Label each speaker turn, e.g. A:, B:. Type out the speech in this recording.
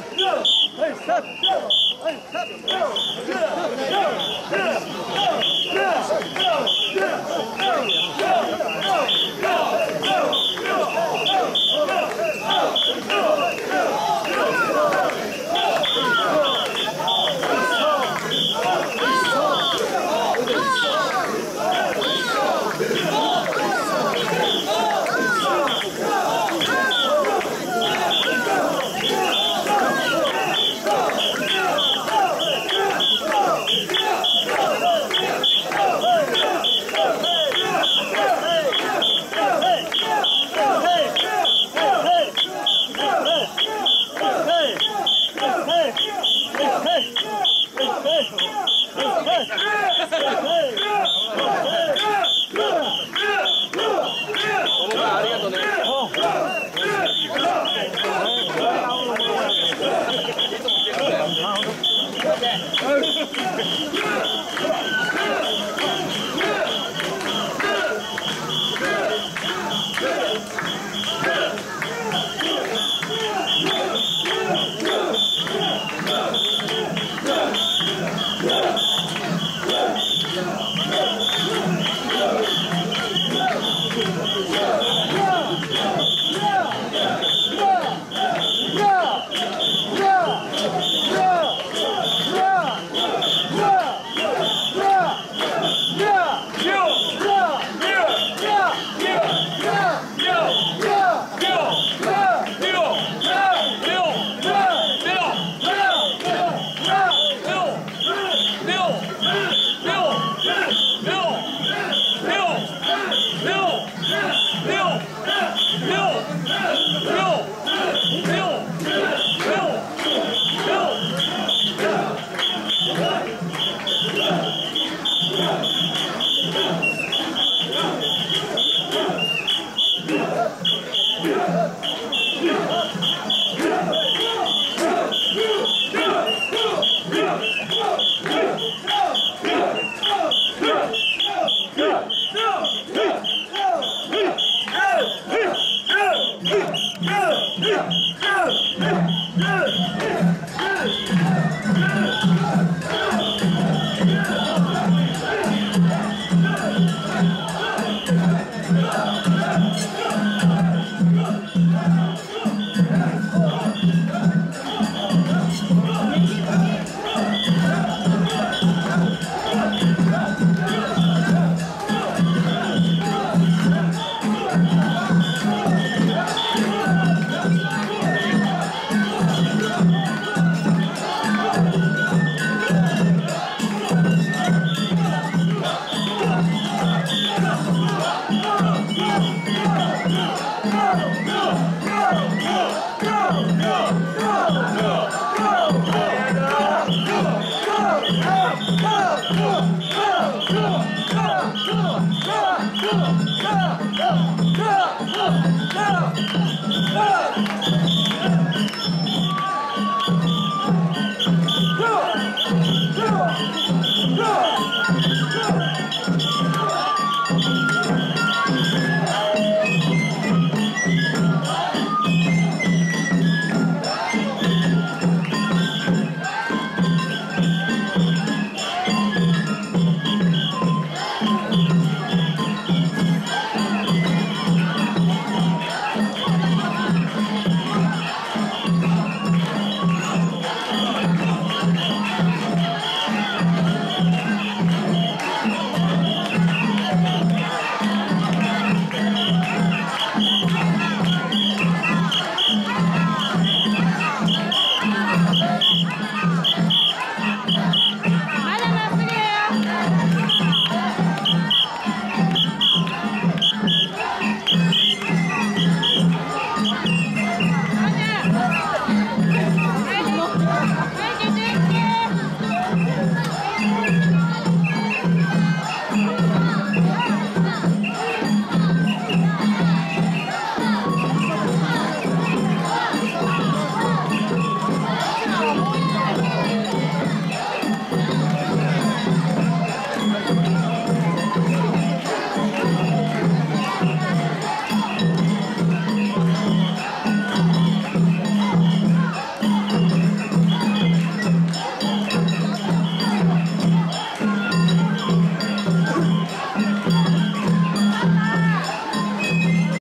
A: Hey, stop! Yeah! Não!